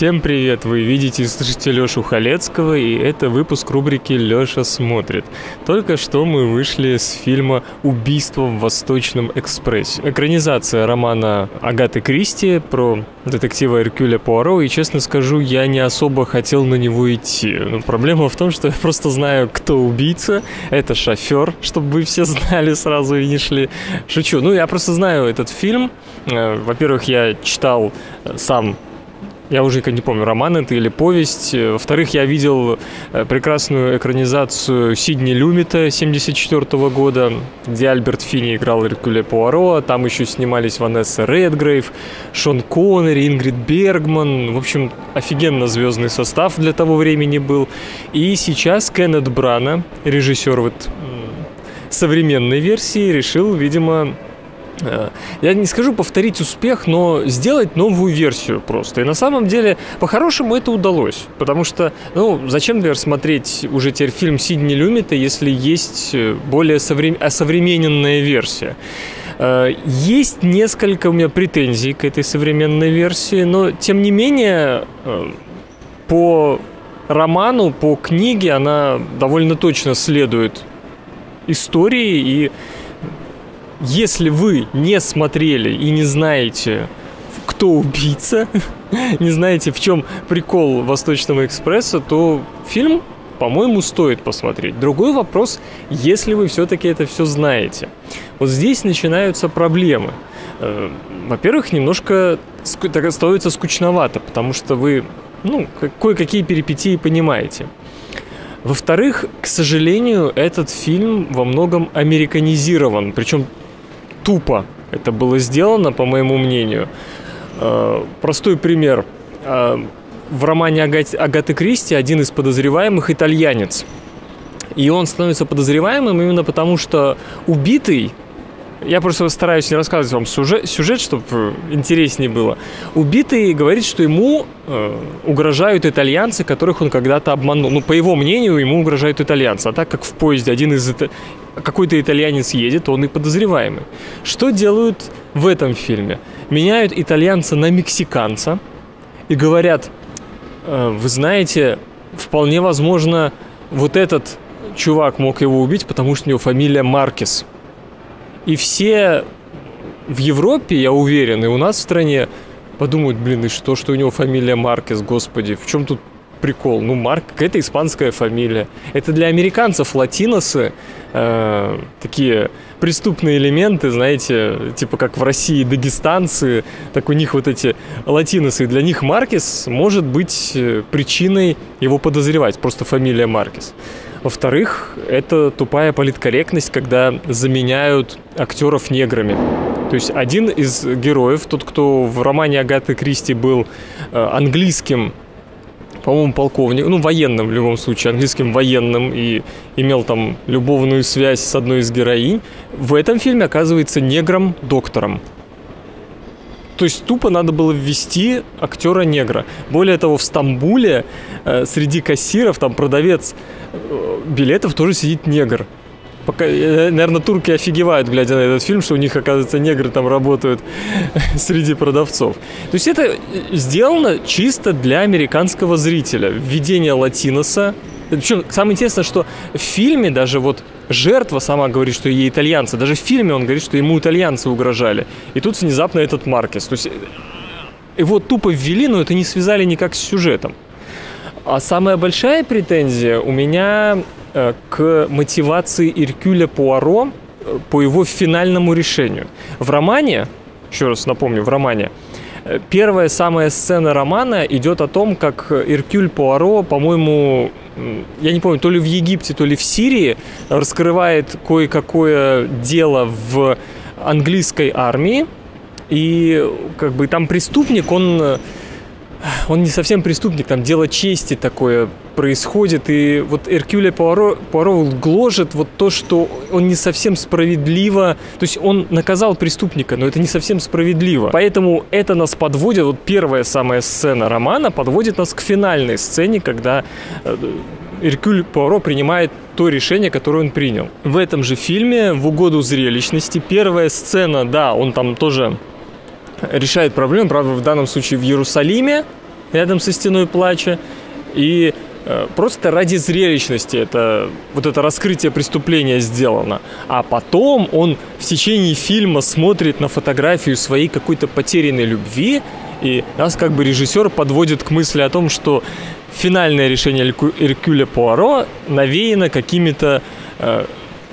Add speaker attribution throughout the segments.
Speaker 1: Всем привет! Вы видите и слышите Лёшу Халецкого, и это выпуск рубрики «Лёша смотрит». Только что мы вышли с фильма «Убийство в Восточном экспрессе». Экранизация романа Агаты Кристи про детектива Эркюля Пуаро, и, честно скажу, я не особо хотел на него идти. Но проблема в том, что я просто знаю, кто убийца. Это шофер, чтобы вы все знали сразу и не шли. Шучу. Ну, я просто знаю этот фильм. Э, во-первых, я читал сам я уже не помню, роман это или повесть. Во-вторых, я видел э, прекрасную экранизацию Сидни Люмита 74 года, где Альберт Финни играл Эркюля Пуаро. Там еще снимались Ванесса Редгрейв, Шон Коннери, Ингрид Бергман. В общем, офигенно звездный состав для того времени был. И сейчас Кеннет Брана, режиссер вот современной версии, решил, видимо, я не скажу повторить успех, но сделать новую версию просто. И на самом деле, по-хорошему, это удалось. Потому что, ну, зачем, например, смотреть уже теперь фильм Сидни Люмита, если есть э, более соврем... осовремененная версия? Э, есть несколько у меня претензий к этой современной версии, но, тем не менее, по роману, по книге она довольно точно следует истории и если вы не смотрели и не знаете, кто убийца, не знаете, в чем прикол Восточного экспресса, то фильм, по-моему, стоит посмотреть. Другой вопрос, если вы все-таки это все знаете. Вот здесь начинаются проблемы. Э, во-первых, немножко становится скучновато, потому что вы ну, кое-какие перипетии понимаете. Во-вторых, к сожалению, этот фильм во многом американизирован, причем тупо это было сделано, по моему мнению. Э, простой пример. Э, в романе Агаты Кристи один из подозреваемых итальянец. И он становится подозреваемым именно потому, что убитый я просто стараюсь не рассказывать вам сюжет, сюжет чтобы интереснее было. Убитый говорит, что ему э, угрожают итальянцы, которых он когда-то обманул. Ну, по его мнению, ему угрожают итальянцы. А так как в поезде один из какой-то итальянец едет, он и подозреваемый. Что делают в этом фильме? Меняют итальянца на мексиканца и говорят, э, вы знаете, вполне возможно, вот этот чувак мог его убить, потому что у него фамилия Маркес. И все в Европе, я уверен, и у нас в стране подумают, блин, и что, что у него фамилия Маркес, господи, в чем тут прикол. Ну, Марк, какая-то испанская фамилия. Это для американцев латиносы э, такие преступные элементы, знаете, типа как в России дагестанцы, так у них вот эти латиносы. Для них Маркес может быть э, причиной его подозревать, просто фамилия Маркес. Во-вторых, это тупая политкорректность, когда заменяют актеров неграми. То есть один из героев, тот, кто в романе Агаты Кристи был э, английским по-моему, полковник, ну, военным в любом случае, английским военным, и имел там любовную связь с одной из героинь, в этом фильме оказывается негром-доктором. То есть тупо надо было ввести актера негра. Более того, в Стамбуле э, среди кассиров, там продавец э, билетов тоже сидит негр пока, э, наверное, турки офигевают, глядя на этот фильм, что у них, оказывается, негры там работают среди продавцов. То есть это сделано чисто для американского зрителя. Введение латиноса. Причем самое интересное, что в фильме даже вот жертва сама говорит, что ей итальянцы. Даже в фильме он говорит, что ему итальянцы угрожали. И тут внезапно этот Маркес. То есть э, его тупо ввели, но это не связали никак с сюжетом. А самая большая претензия у меня Э, к мотивации Иркюля Пуаро э, по его финальному решению. В романе, еще раз напомню, в романе, первая самая сцена романа идет о том, как Иркюль Пуаро, по-моему, я не помню, то ли в Египте, то ли в Сирии, раскрывает кое-какое дело в английской армии, и как бы там преступник, он он не совсем преступник, там дело чести такое происходит, и вот Эркюля Пуаро, Пуаро гложет вот то, что он не совсем справедливо, то есть он наказал преступника, но это не совсем справедливо. Поэтому это нас подводит, вот первая самая сцена романа подводит нас к финальной сцене, когда э, Эркюль Пуаро принимает то решение, которое он принял. В этом же фильме, в угоду зрелищности, первая сцена, да, он там тоже решает проблему, правда, в данном случае в Иерусалиме, рядом со стеной плача, и просто ради зрелищности это вот это раскрытие преступления сделано. А потом он в течение фильма смотрит на фотографию своей какой-то потерянной любви, и нас как бы режиссер подводит к мысли о том, что финальное решение Эркюля Пуаро навеяно какими-то э,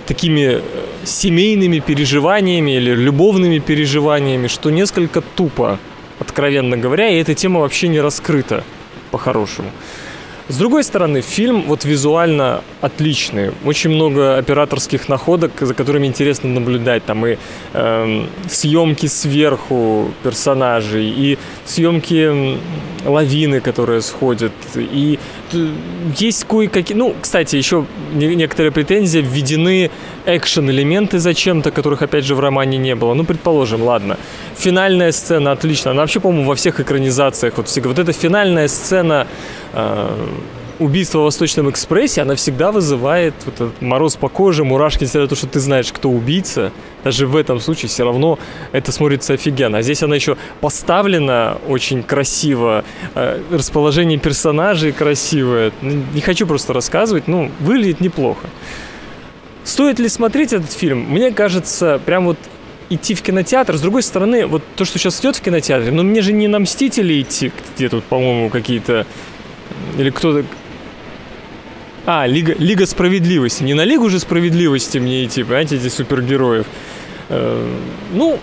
Speaker 1: такими э, семейными переживаниями или любовными переживаниями, что несколько тупо, откровенно говоря, и эта тема вообще не раскрыта по-хорошему. С другой стороны, фильм вот визуально отличный. Очень много операторских находок, за которыми интересно наблюдать. Там и э, съемки сверху персонажей, и съемки лавины, которые сходят. И есть кое-какие... Ну, кстати, еще некоторые претензии. Введены экшен-элементы зачем-то, которых, опять же, в романе не было. Ну, предположим, ладно. Финальная сцена отлично. Она вообще, по-моему, во всех экранизациях. Вот, вот эта финальная сцена э, убийства в Восточном экспрессе, она всегда вызывает вот этот мороз по коже, мурашки, несмотря на то, что ты знаешь, кто убийца. Даже в этом случае все равно это смотрится офигенно. А здесь она еще поставлена очень красиво, э, расположение персонажей красивое. Ну, не хочу просто рассказывать, ну, выглядит неплохо. Стоит ли смотреть этот фильм? Мне кажется, прям вот идти в кинотеатр. С другой стороны, вот то, что сейчас идет в кинотеатре, ну мне же не на Мстители идти, где тут, по-моему, какие-то... Или кто-то... А, Лига, Лига Справедливости. Не на Лигу же Справедливости мне идти, понимаете, эти супергероев. Э, ну,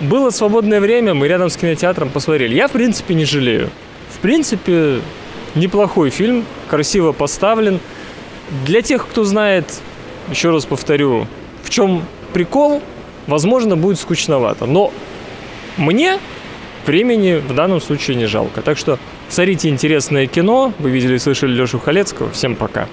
Speaker 1: было свободное время, мы рядом с кинотеатром посмотрели. Я, в принципе, не жалею. В принципе, неплохой фильм, красиво поставлен. Для тех, кто знает, еще раз повторю, в чем прикол, возможно, будет скучновато. Но мне времени в данном случае не жалко. Так что смотрите интересное кино. Вы видели и слышали Лешу Халецкого. Всем пока.